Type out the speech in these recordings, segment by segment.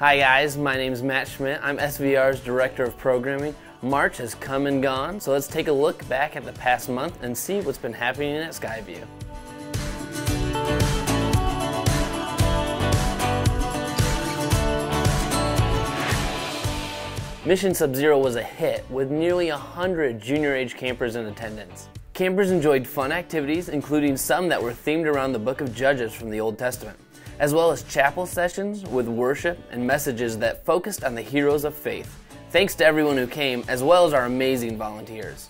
Hi guys, my name is Matt Schmidt. I'm SVR's Director of Programming. March has come and gone, so let's take a look back at the past month and see what's been happening at Skyview. Mission Sub-Zero was a hit with nearly 100 junior age campers in attendance. Campers enjoyed fun activities, including some that were themed around the book of Judges from the Old Testament, as well as chapel sessions with worship and messages that focused on the heroes of faith. Thanks to everyone who came, as well as our amazing volunteers.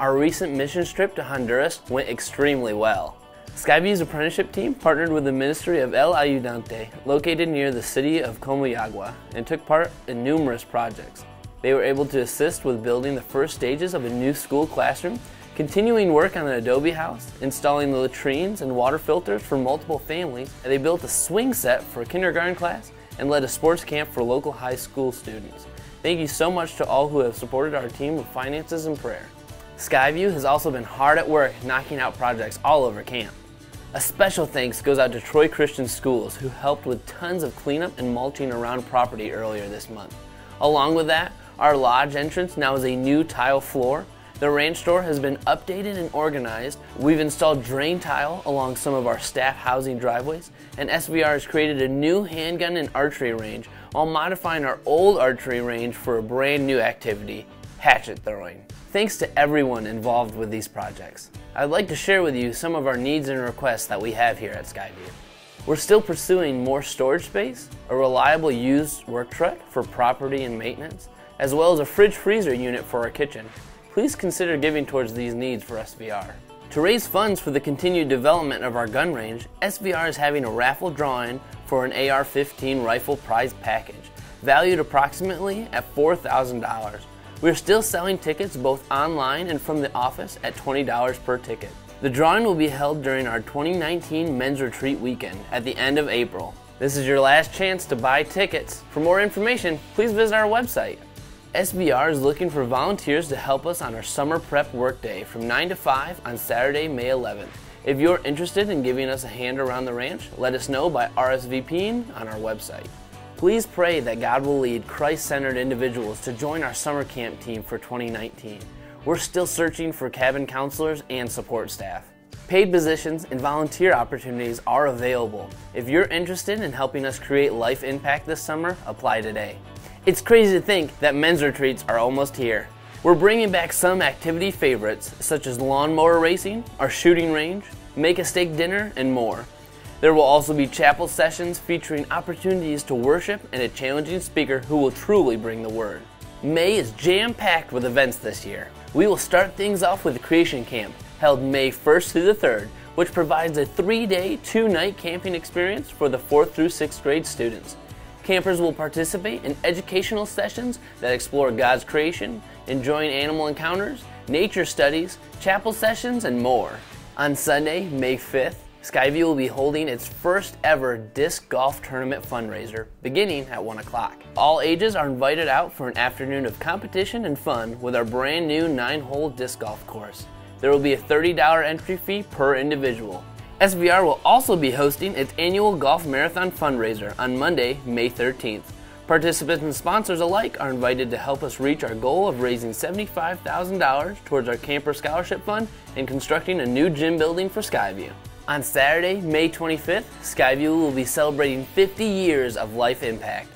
Our recent mission trip to Honduras went extremely well. Skyview's apprenticeship team partnered with the Ministry of El Ayudante, located near the city of Comayagua, and took part in numerous projects. They were able to assist with building the first stages of a new school classroom, continuing work on an adobe house, installing the latrines and water filters for multiple families, and they built a swing set for a kindergarten class and led a sports camp for local high school students. Thank you so much to all who have supported our team with finances and prayer. Skyview has also been hard at work knocking out projects all over camp. A special thanks goes out to Troy Christian Schools who helped with tons of cleanup and mulching around property earlier this month. Along with that, our lodge entrance now is a new tile floor. The ranch store has been updated and organized. We've installed drain tile along some of our staff housing driveways, and SVR has created a new handgun and archery range while modifying our old archery range for a brand new activity, hatchet throwing. Thanks to everyone involved with these projects. I'd like to share with you some of our needs and requests that we have here at Skyview. We're still pursuing more storage space, a reliable used work truck for property and maintenance, as well as a fridge freezer unit for our kitchen. Please consider giving towards these needs for SVR. To raise funds for the continued development of our gun range, SVR is having a raffle drawing for an AR-15 rifle prize package, valued approximately at $4,000. We're still selling tickets both online and from the office at $20 per ticket. The drawing will be held during our 2019 Men's Retreat weekend at the end of April. This is your last chance to buy tickets. For more information, please visit our website. SVR is looking for volunteers to help us on our summer prep workday from 9 to 5 on Saturday, May 11th. If you're interested in giving us a hand around the ranch, let us know by RSVPing on our website. Please pray that God will lead Christ-centered individuals to join our summer camp team for 2019. We're still searching for cabin counselors and support staff. Paid positions and volunteer opportunities are available. If you're interested in helping us create life impact this summer, apply today. It's crazy to think that men's retreats are almost here. We're bringing back some activity favorites such as lawnmower racing, our shooting range, make a steak dinner, and more. There will also be chapel sessions featuring opportunities to worship and a challenging speaker who will truly bring the word. May is jam-packed with events this year. We will start things off with Creation Camp, held May 1st through the 3rd, which provides a three-day, two-night camping experience for the 4th through 6th grade students. Campers will participate in educational sessions that explore God's creation, enjoying animal encounters, nature studies, chapel sessions, and more. On Sunday, May 5th, Skyview will be holding its first ever disc golf tournament fundraiser, beginning at 1 o'clock. All ages are invited out for an afternoon of competition and fun with our brand new 9-hole disc golf course. There will be a $30 entry fee per individual. SVR will also be hosting its annual Golf Marathon fundraiser on Monday, May 13th. Participants and sponsors alike are invited to help us reach our goal of raising $75,000 towards our Camper Scholarship Fund and constructing a new gym building for Skyview. On Saturday, May 25th, Skyview will be celebrating 50 years of life impact.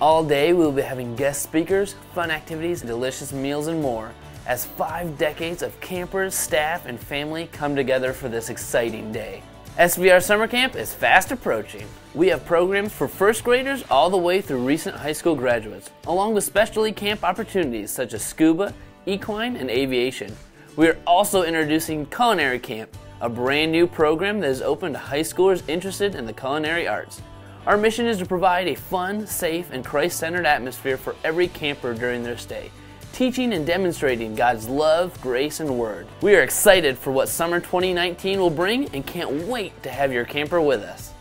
All day, we will be having guest speakers, fun activities, delicious meals, and more as five decades of campers, staff, and family come together for this exciting day. SVR Summer Camp is fast approaching. We have programs for first graders all the way through recent high school graduates, along with specialty camp opportunities such as scuba, equine, and aviation. We are also introducing Culinary Camp, a brand new program that is open to high schoolers interested in the culinary arts. Our mission is to provide a fun, safe, and Christ-centered atmosphere for every camper during their stay teaching and demonstrating God's love, grace, and word. We are excited for what summer 2019 will bring and can't wait to have your camper with us.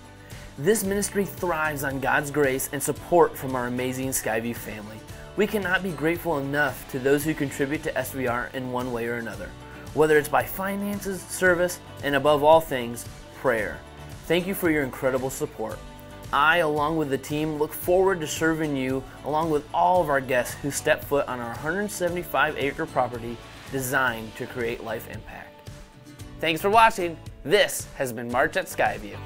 This ministry thrives on God's grace and support from our amazing Skyview family. We cannot be grateful enough to those who contribute to SVR in one way or another, whether it's by finances, service, and above all things, prayer. Thank you for your incredible support. I, along with the team, look forward to serving you along with all of our guests who step foot on our 175 acre property designed to create life impact. Thanks for watching. This has been March at Skyview.